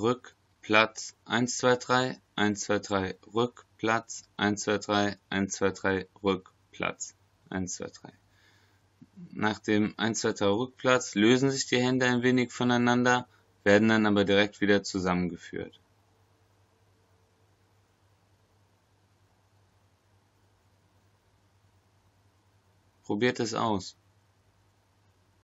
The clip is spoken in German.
Rück, Platz, 1, 2, 3, 1, 2, 3, Rück, Platz, 1, 2, 3, 1, 2, 3, Rück, Platz, 1, 2, 3. Nach dem 1, 2, 3 Rückplatz lösen sich die Hände ein wenig voneinander, werden dann aber direkt wieder zusammengeführt. Probiert es aus.